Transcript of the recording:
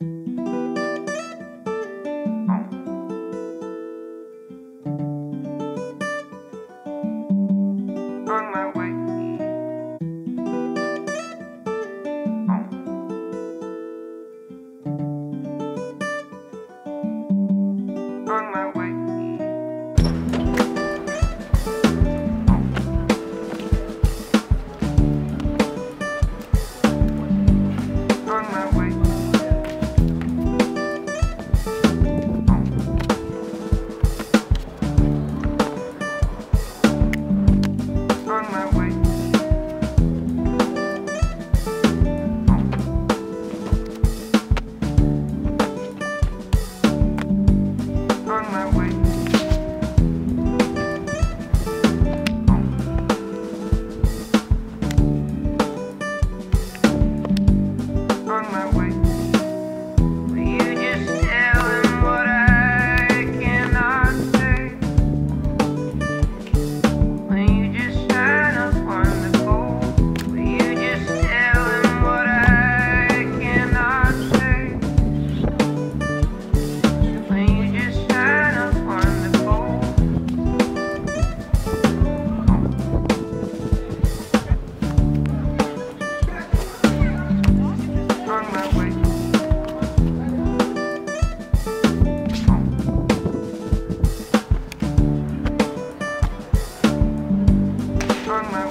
On hung my